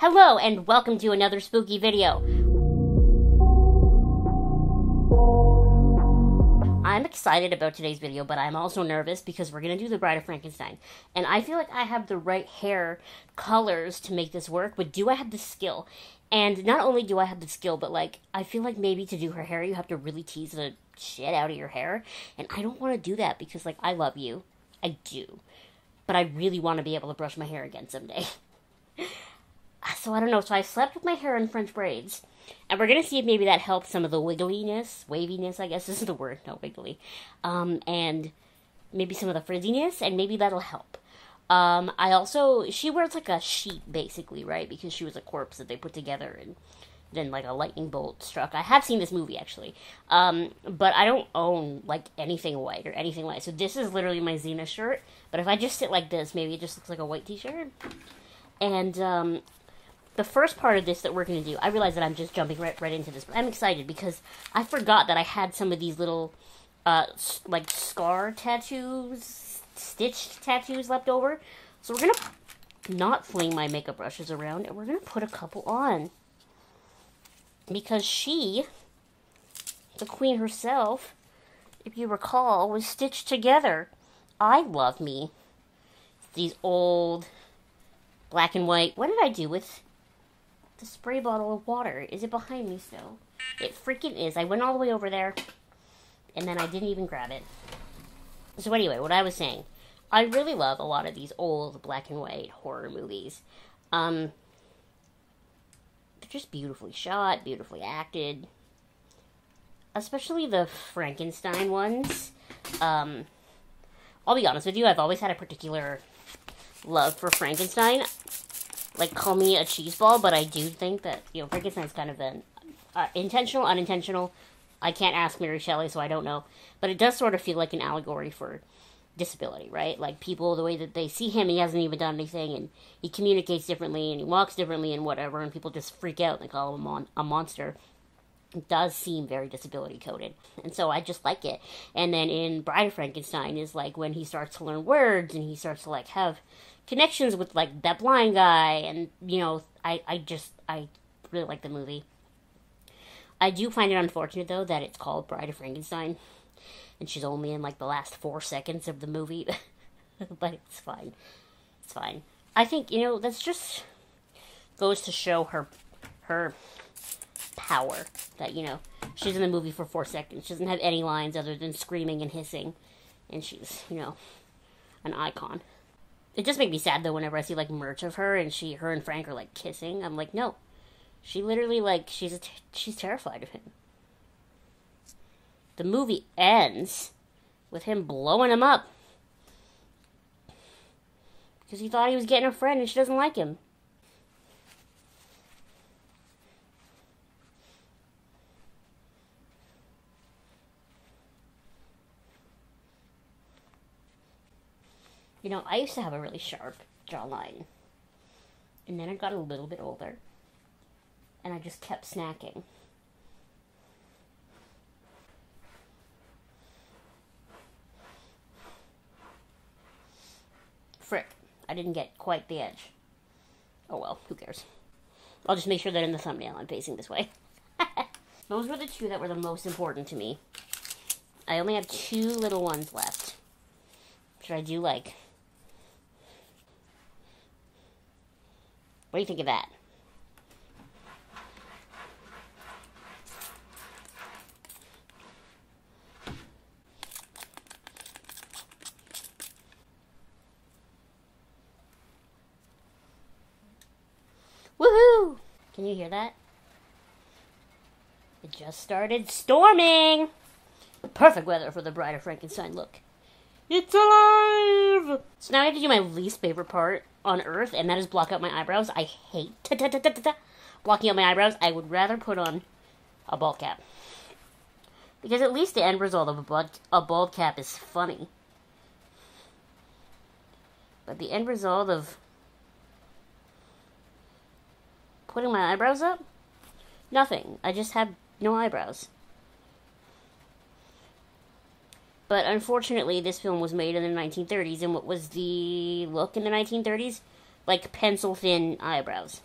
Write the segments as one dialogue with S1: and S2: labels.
S1: Hello and welcome to another spooky video. I'm excited about today's video, but I'm also nervous because we're going to do the Bride of Frankenstein. And I feel like I have the right hair colors to make this work, but do I have the skill? And not only do I have the skill, but like, I feel like maybe to do her hair, you have to really tease the shit out of your hair. And I don't want to do that because, like, I love you. I do. But I really want to be able to brush my hair again someday. so I don't know. So I slept with my hair in French braids. And we're to see if maybe that helps some of the wiggliness, waviness, I guess is the word, no wiggly. Um, and maybe some of the frizziness, and maybe that'll help. Um, I also, she wears like a sheet basically, right? Because she was a corpse that they put together and then like a lightning bolt struck. I have seen this movie actually. Um, but I don't own like anything white or anything white. So this is literally my Xena shirt. But if I just sit like this, maybe it just looks like a white t shirt. And um, the first part of this that we're going to do, I realize that I'm just jumping right, right into this, but I'm excited because I forgot that I had some of these little, uh, like scar tattoos, stitched tattoos left over. So we're going to not fling my makeup brushes around and we're going to put a couple on. Because she, the queen herself, if you recall, was stitched together. I love me. These old black and white. What did I do with the spray bottle of water. Is it behind me still? It freaking is. I went all the way over there, and then I didn't even grab it. So anyway, what I was saying, I really love a lot of these old black and white horror movies. Um, they're just beautifully shot, beautifully acted. Especially the Frankenstein ones. Um, I'll be honest with you, I've always had a particular love for Frankenstein like call me a cheese ball, but I do think that you know Frankenstein's kind of an uh, intentional, unintentional. I can't ask Mary Shelley, so I don't know, but it does sort of feel like an allegory for disability, right? Like people, the way that they see him, he hasn't even done anything, and he communicates differently, and he walks differently, and whatever, and people just freak out and they call him a, mon- a monster. Does seem very disability coded, and so I just like it. And then in Bride of Frankenstein is like when he starts to learn words, and he starts to like have connections with like that blind guy and you know I I just I really like the movie. I do find it unfortunate though that it's called Bride of Frankenstein and she's only in like the last 4 seconds of the movie. but it's fine. It's fine. I think, you know, that's just goes to show her her power that, you know, she's in the movie for 4 seconds. She doesn't have any lines other than screaming and hissing and she's, you know, an icon. It just makes me sad though whenever I see like merch of her and she, her and Frank are like kissing. I'm like, no, she literally like she's t- she's terrified of him. The movie ends with him blowing him up because he thought he was getting a friend and she doesn't like him. You know, I used to have a really sharp jawline. And then I got a little bit older. And I just kept snacking. Frick. I didn't get quite the edge. Oh well, who cares? I'll just make sure that in the thumbnail I'm facing this way. Those were the two that were the most important to me. I only have two little ones left. Which I do like. What do you think of that? Woohoo! Can you hear that? It just started storming! Perfect weather for the Bride of Frankenstein look. It's alive! So now I have to do my least favorite part on earth, and that is block out my eyebrows. I hate blocking out my eyebrows. I would rather put on a bald cap. Because at least the end result of a bald, a bald cap is funny. But the end result of putting my eyebrows up? Nothing. I just have no eyebrows. But unfortunately, this film was made in the 1930s, and what was the look in the 1930s? Like pencil thin eyebrows.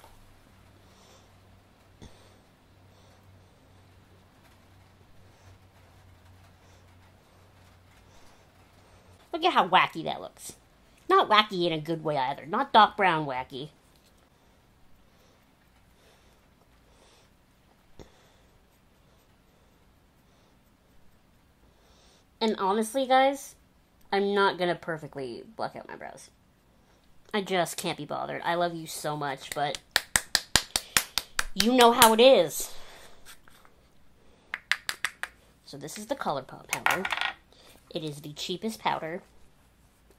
S1: Look at how wacky that looks. Not wacky in a good way either. Not Doc Brown wacky. And honestly, guys, I'm not gonna perfectly block out my brows. I just can't be bothered. I love you so much, but you know how it is. So this is the ColourPop powder. It is the cheapest powder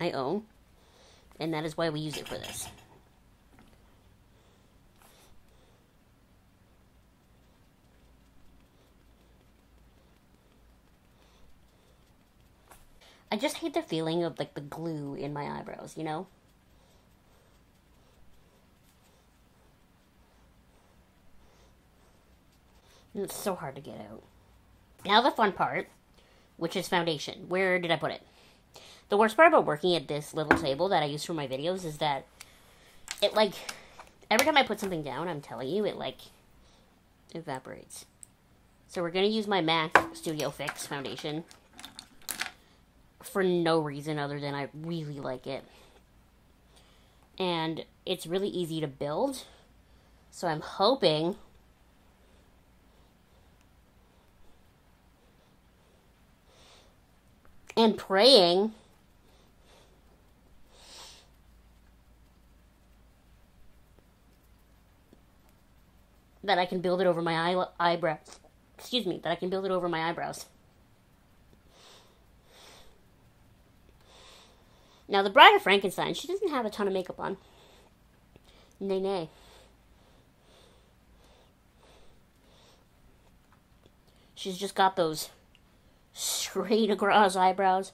S1: I own, and that is why we use it for this. I just hate the feeling of like the glue in my eyebrows, you know? It's so hard to get out. Now the fun part, which is foundation. Where did I put it? The worst part about working at this little table that I use for my videos is that it like every time I put something down, I'm telling you, it like evaporates. So we're gonna use my MAC Studio Fix foundation for no reason other than I really like it. And it's really easy to build. So I'm hoping and praying that I can build it over my eye- eyebrows. Excuse me, that I can build it over my eyebrows. Now, the Bride of Frankenstein, she doesn't have a ton of makeup on. Nay, nay. She's just got those straight across eyebrows,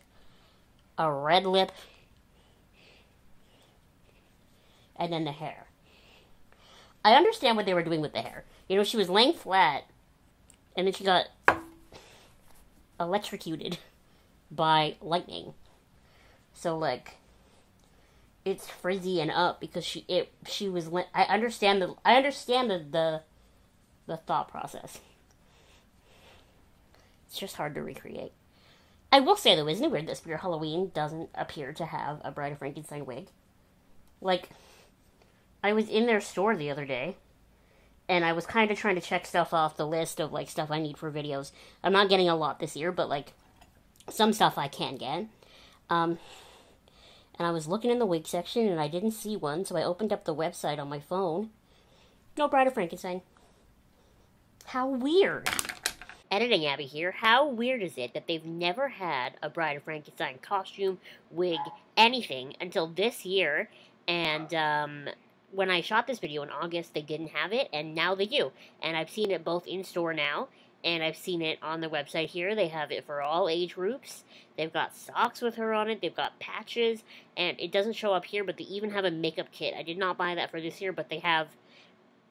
S1: a red lip, and then the hair. I understand what they were doing with the hair. You know, she was laying flat, and then she got electrocuted by lightning. So like it's frizzy and up because she it she was I understand the I understand the the, the thought process. It's just hard to recreate. I will say though, isn't it weird that Spirit Halloween doesn't appear to have a Bride of Frankenstein wig? Like, I was in their store the other day, and I was kind of trying to check stuff off the list of like stuff I need for videos. I'm not getting a lot this year, but like some stuff I can get. Um, and I was looking in the wig section and I didn't see one, so I opened up the website on my phone. No Bride of Frankenstein. How weird. Editing Abby here. How weird is it that they've never had a Bride of Frankenstein costume, wig, anything until this year? And um, when I shot this video in August, they didn't have it, and now they do. And I've seen it both in store now and I've seen it on the website here. They have it for all age groups. They've got socks with her on it. They've got patches, and it doesn't show up here, but they even have a makeup kit. I did not buy that for this year, but they have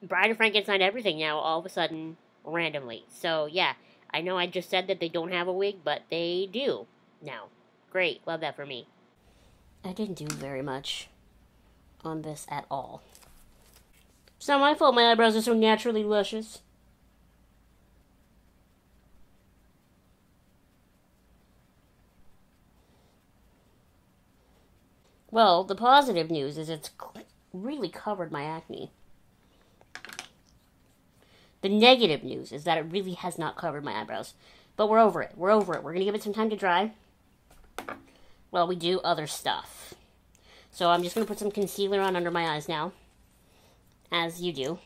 S1: Bride of Frankenstein everything now all of a sudden randomly. So yeah, I know I just said that they don't have a wig, but they do now. Great, love that for me. I didn't do very much on this at all. It's not my fault my eyebrows are so naturally luscious. Well, the positive news is it's really covered my acne. The negative news is that it really has not covered my eyebrows. But we're over it. We're over it. We're going to give it some time to dry. Well, we do other stuff. So I'm just going to put some concealer on under my eyes now. As you do.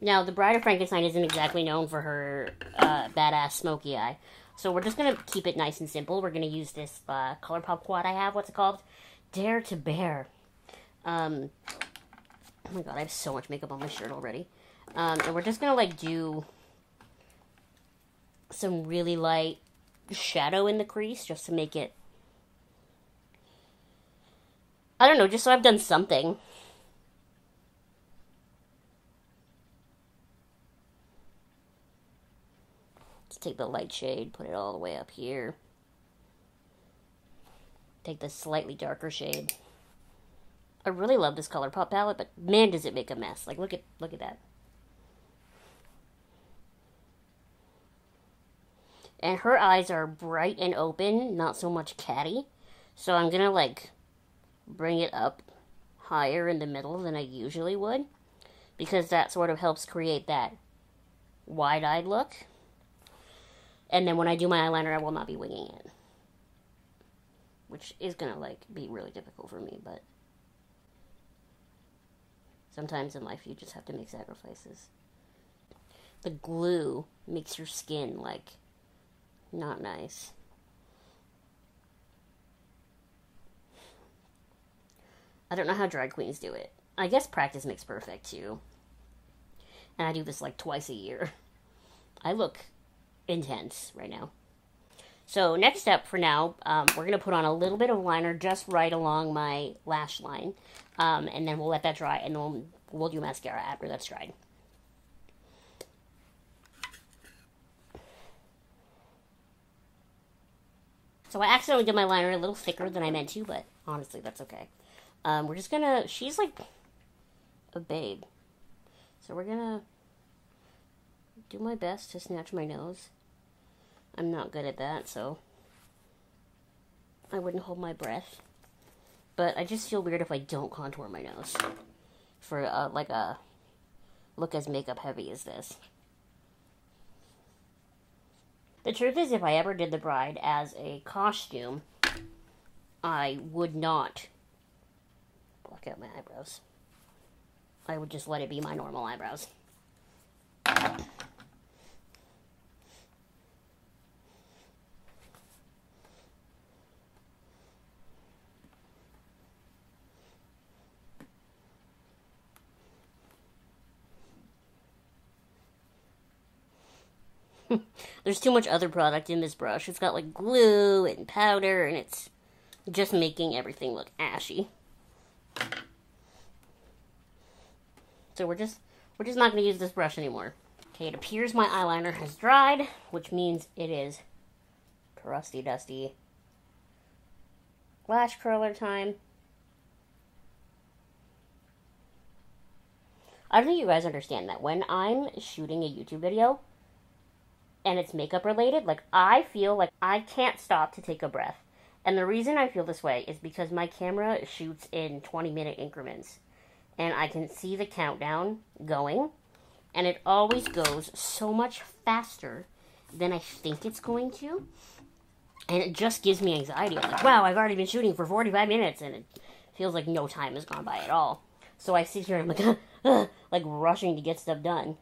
S1: Now, the Bride of Frankenstein isn't exactly known for her uh, badass smoky eye. So we're just going to keep it nice and simple. We're going to use this uh, ColourPop quad I have. What's it called? Dare to Bare. Um, oh my god, I have so much makeup on my shirt already. Um, and we're just going to, like, do some really light shadow in the crease just to make it... I don't know, just so I've done something. Take the light shade, put it all the way up here. Take the slightly darker shade. I really love this ColourPop palette, but man, does it make a mess. Like, look at look at that. And her eyes are bright and open, not so much catty. So I'm gonna like bring it up higher in the middle than I usually would because that sort of helps create that wide eyed look. And then when I do my eyeliner, I will not be winging it. Which is gonna like be really difficult for me, but sometimes in life you just have to make sacrifices. The glue makes your skin like not nice. I don't know how drag queens do it. I guess practice makes perfect too. And I do this like twice a year. I look intense right now. So next step for now, um, we're going to put on a little bit of liner just right along my lash line. Um, and then we'll let that dry and then we'll, we'll do mascara after that's dried. So I accidentally did my liner a little thicker than I meant to, but honestly, that's okay. Um, we're just gonna, she's like a babe. So we're gonna do my best to snatch my nose. I'm not good at that, so I wouldn't hold my breath. But I just feel weird if I don't contour my nose for uh, like a look as makeup heavy as this. The truth is, if I ever did the bride as a costume, I would not block out my eyebrows. I would just let it be my normal eyebrows. There's too much other product in this brush. It's got like glue and powder, and it's just making everything look ashy. So we're just we're just not going to use this brush anymore. Okay, it appears my eyeliner has dried, which means it is crusty dusty lash curler time. I don't think you guys understand that when I'm shooting a YouTube video, and it's makeup related, like I feel like I can't stop to take a breath. And the reason I feel this way is because my camera shoots in 20 minute increments and I can see the countdown going and it always goes so much faster than I think it's going to. And it just gives me anxiety. I'm like, wow, I've already been shooting for 45 minutes and it feels like no time has gone by at all. So I sit here and I'm like, like rushing to get stuff done.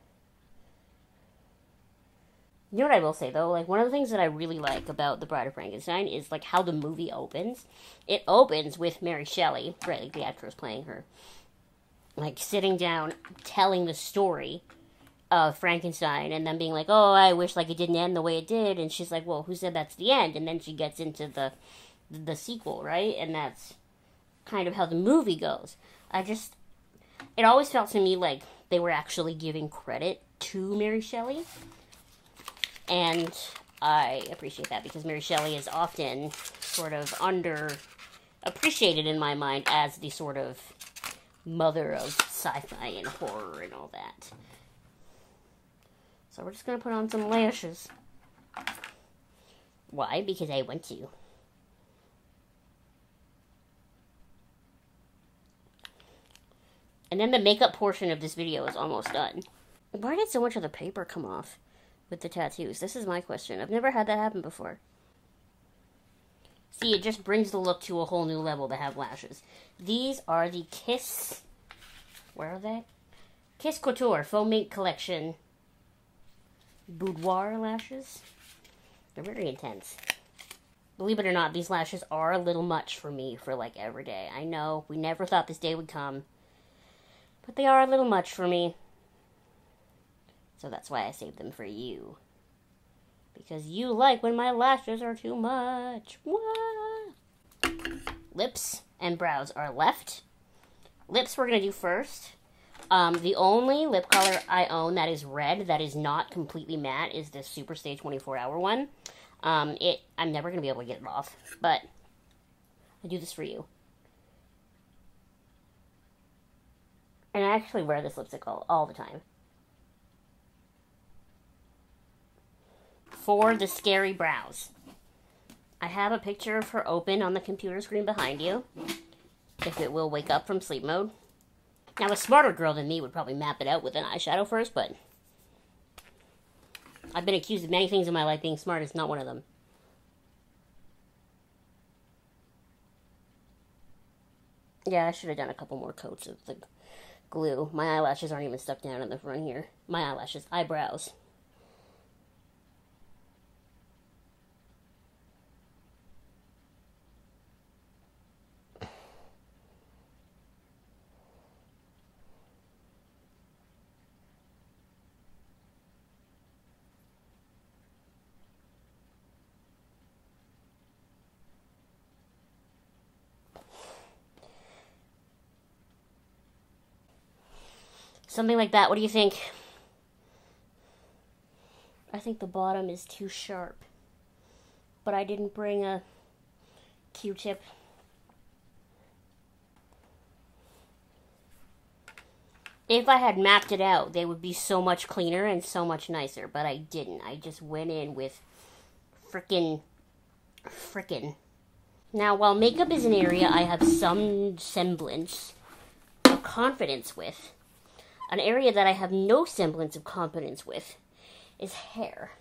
S1: You know what I will say though? Like one of the things that I really like about The Bride of Frankenstein is like how the movie opens. It opens with Mary Shelley, right, like the actress playing her, like sitting down telling the story of Frankenstein and then being like, "Oh, I wish like it didn't end the way it did." And she's like, "Well, who said that's the end?" And then she gets into the the sequel, right? And that's kind of how the movie goes. I just it always felt to me like they were actually giving credit to Mary Shelley and I appreciate that because Mary Shelley is often sort of under appreciated in my mind as the sort of mother of sci-fi and horror and all that. So we're just gonna put on some lashes. Why? Because I want to. And then the makeup portion of this video is almost done. Why did so much of the paper come off? With the tattoos? This is my question. I've never had that happen before. See, it just brings the look to a whole new level to have lashes. These are the Kiss... Where are they? Kiss Couture Faux Mink Collection Boudoir lashes. They're very intense. Believe it or not, these lashes are a little much for me for like every day. I know, we never thought this day would come. But they are a little much for me. So that's why I saved them for you. Because you like when my lashes are too much. What? Lips and brows are left. Lips we're going to do first. Um, the only lip color I own that is red, that is not completely matte, is this Superstay 24 Hour one. Um, it I'm never going to be able to get it off, but I do this for you. And I actually wear this lipstick all, all the time. For the scary brows. I have a picture of her open on the computer screen behind you, if it will wake up from sleep mode. Now, a smarter girl than me would probably map it out with an eyeshadow first, but I've been accused of many things in my life. Being smart is not one of them. Yeah, I should have done a couple more coats of the glue. My eyelashes aren't even stuck down in the front here. My eyelashes, eyebrows. Something like that. What do you think? I think the bottom is too sharp. But I didn't bring a Q-tip. If I had mapped it out, they would be so much cleaner and so much nicer. But I didn't. I just went in with frickin' frickin'. Now, while makeup is an area I have some semblance of confidence with, an area that I have no semblance of competence with is hair.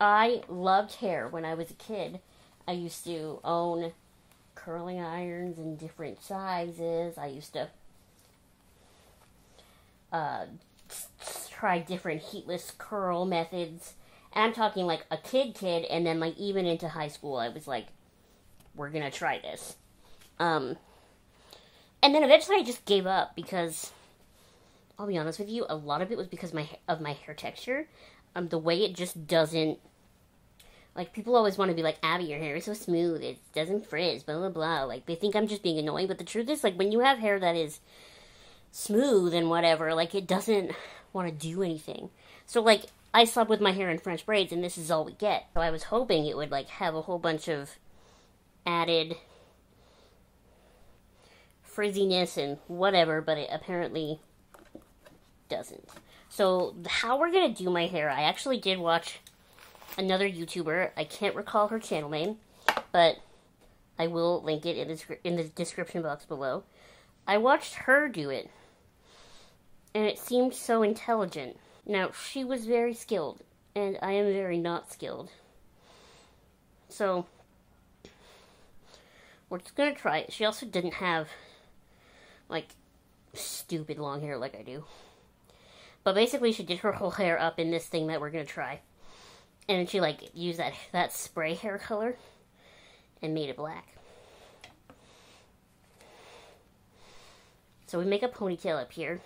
S1: I loved hair when I was a kid. I used to own curling irons in different sizes. I used to uh, try different heatless curl methods. And I'm talking like a kid kid and then like even into high school I was like we're to try this. Um and then eventually I just gave up because I'll be honest with you, a lot of it was because my of my hair texture. Um, the way it just doesn't. Like people always want to be like, Abby, your hair is so smooth, it doesn't frizz, blah blah blah. Like they think I'm just being annoying, but the truth is, like when you have hair that is smooth and whatever, like it doesn't want to do anything. So like I slept with my hair in French braids, and this is all we get. So I was hoping it would like have a whole bunch of added frizziness and whatever, but it apparently doesn't. So how we're gonna do my hair, I actually did watch another YouTuber. I can't recall her channel name, but I will link it in the, in the description box below. I watched her do it, and it seemed so intelligent. Now, she was very skilled, and I am very not skilled. So, we're just gonna try it. She also didn't have, like, stupid long hair like I do. But basically, she did her whole hair up in this thing that we're gonna try, and she like used that that spray hair color and made it black. So we make a ponytail up here.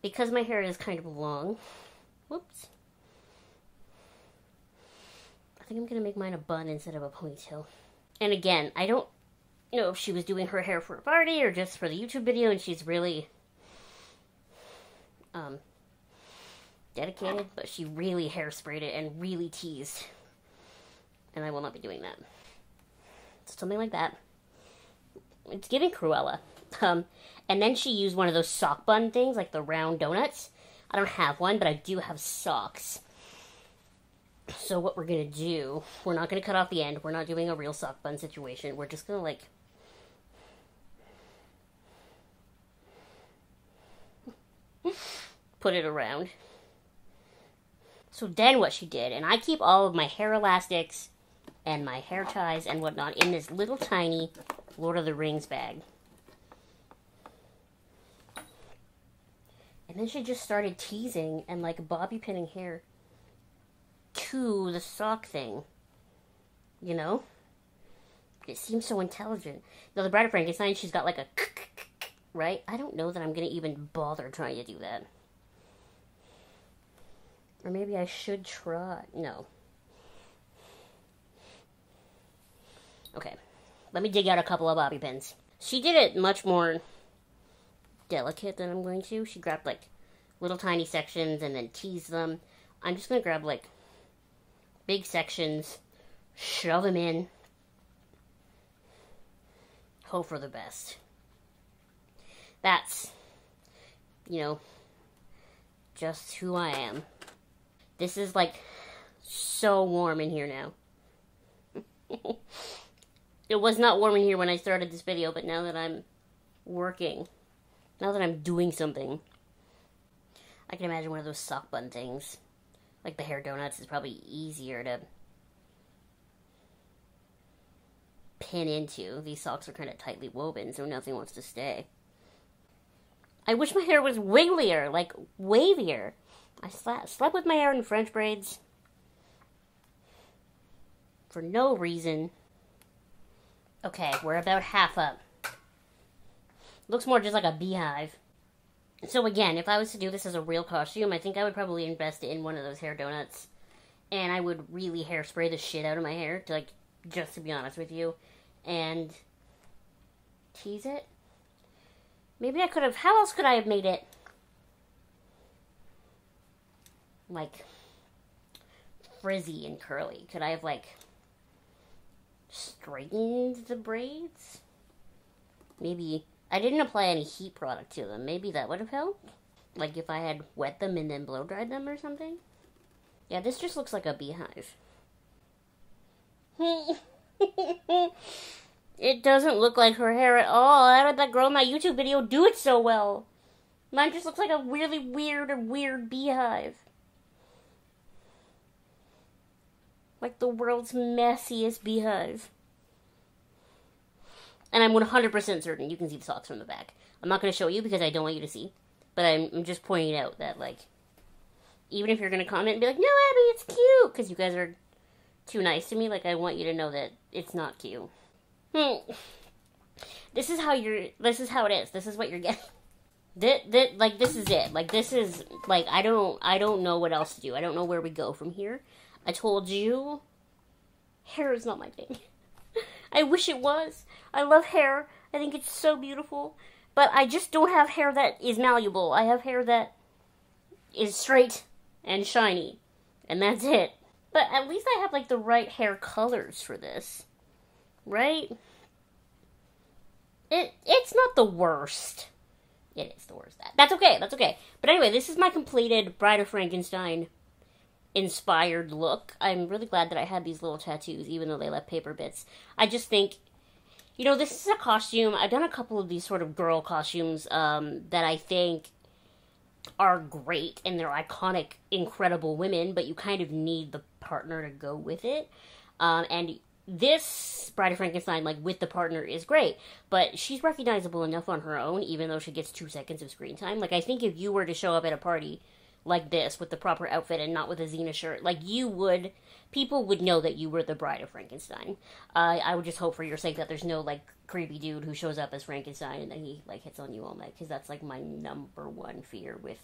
S1: Because my hair is kind of long, whoops. I think I'm gonna make mine a bun instead of a ponytail. And again, I don't you know, if she was doing her hair for a party or just for the YouTube video and she's really um, dedicated, but she really hairsprayed it and really teased. And I will not be doing that. Something like that. It's giving Cruella. Um, and then she used one of those sock bun things, like the round donuts. I don't have one, but I do have socks. So what we're gonna do, we're not gonna cut off the end. We're not doing a real sock bun situation. We're just gonna like put it around. So then what she did, and I keep all of my hair elastics and my hair ties and whatnot in this little tiny Lord of the Rings bag. And then she just started teasing and like bobby pinning hair to the sock thing. You know? It seems so intelligent. Now the Bride of Frankenstein, she's got like a right? I don't know that I'm to even bother trying to do that. Or maybe I should try. No. Okay. Let me dig out a couple of bobby pins. She did it much more delicate than I'm going to. She grabbed like little tiny sections and then teased them. I'm just going to grab like big sections, shove them in, hope for the best. That's you know, just who I am. This is like so warm in here now. it was not warm in here when I started this video, but now that I'm working, now that I'm doing something, I can imagine one of those sock bun things. Like the hair donuts is probably easier to pin into. These socks are kind of tightly woven, so nothing wants to stay. I wish my hair was wigglier, like wavier. I slept, slept with my hair in French braids for no reason. Okay, we're about half up. Looks more just like a beehive. So again, if I was to do this as a real costume, I think I would probably invest in one of those hair donuts. And I would really hairspray the shit out of my hair, to like, just to be honest with you. And tease it. Maybe I could have, how else could I have made it? Like, frizzy and curly. Could I have, like, straightened the braids? Maybe I didn't apply any heat product to them. Maybe that would have helped. Like if I had wet them and then blow dried them or something. Yeah, this just looks like a beehive. it doesn't look like her hair at all. How did that girl in my YouTube video do it so well? Mine just looks like a really weird or weird beehive. Like the world's messiest beehive. And I'm 100% certain you can see the socks from the back. I'm not going to show you because I don't want you to see. But I'm, I'm just pointing out that, like, even if you're going to comment and be like, no, Abby, it's cute, because you guys are too nice to me, like, I want you to know that it's not cute. Hmm. This is how you're, this is how it is. This is what you're getting. That, that, like, this is it. Like, this is, like, I don't, I don't know what else to do. I don't know where we go from here. I told you, hair is not my thing. I wish it was. I love hair. I think it's so beautiful. But I just don't have hair that is malleable. I have hair that is straight and shiny. And that's it. But at least I have like the right hair colors for this. Right? It it's not the worst. It is the worst. That's okay. That's okay. But anyway, this is my completed Bride of Frankenstein inspired look. I'm really glad that I had these little tattoos, even though they left paper bits. I just think, you know, this is a costume. I've done a couple of these sort of girl costumes um, that I think are great and they're iconic, incredible women, but you kind of need the partner to go with it. Um, and this Bride of Frankenstein, like with the partner, is great, but she's recognizable enough on her own, even though she gets two seconds of screen time. Like, I think if you were to show up at a party like this with the proper outfit and not with a Xena shirt, like you would, people would know that you were the bride of Frankenstein. Uh, I would just hope for your sake that there's no like creepy dude who shows up as Frankenstein and then he like hits on you all night because that's like my number one fear with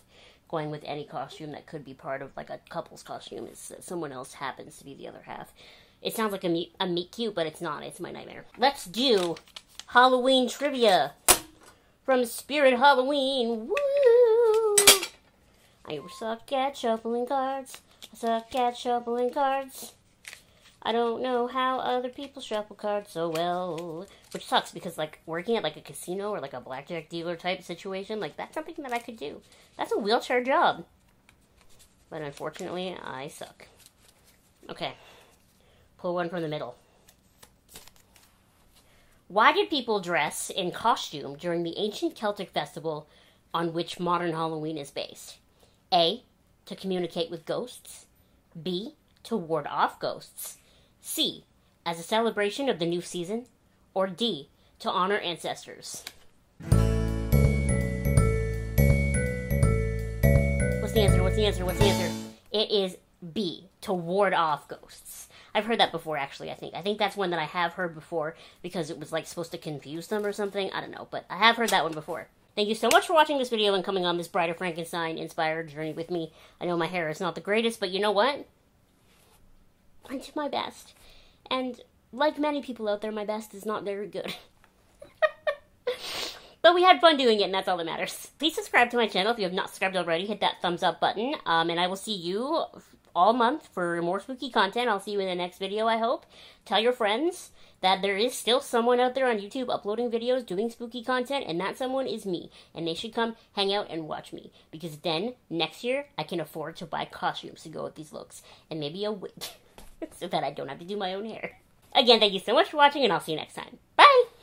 S1: going with any costume that could be part of like a couple's costume is that someone else happens to be the other half. It sounds like a meet, a meet cute, but it's not. It's my nightmare. Let's do Halloween trivia from Spirit Halloween. Woo! I suck at shuffling cards. I suck at shuffling cards. I don't know how other people shuffle cards so well. Which sucks because, like, working at, like, a casino or, like, a blackjack dealer type situation, like, that's something that I could do. That's a wheelchair job. But unfortunately, I suck. Okay. Pull one from the middle. Why did people dress in costume during the ancient Celtic festival on which modern Halloween is based? A. To communicate with ghosts. B. To ward off ghosts. C. As a celebration of the new season. Or D. To honor ancestors. What's the answer? What's the answer? What's the answer? It is B. To ward off ghosts. I've heard that before, actually. I think I think that's one that I have heard before because it was like supposed to confuse them or something. I don't know, but I have heard that one before. Thank you so much for watching this video and coming on this Bride of Frankenstein inspired journey with me. I know my hair is not the greatest, but you know what? I did my best. And like many people out there, my best is not very good. but we had fun doing it, and that's all that matters. Please subscribe to my channel if you have not subscribed already. Hit that thumbs up button, um, and I will see you all month for more spooky content. I'll see you in the next video, I hope. Tell your friends that there is still someone out there on YouTube uploading videos doing spooky content, and that someone is me. And they should come hang out and watch me. Because then, next year, I can afford to buy costumes to go with these looks. And maybe a wig. so that I don't have to do my own hair. Again, thank you so much for watching, and I'll see you next time. Bye!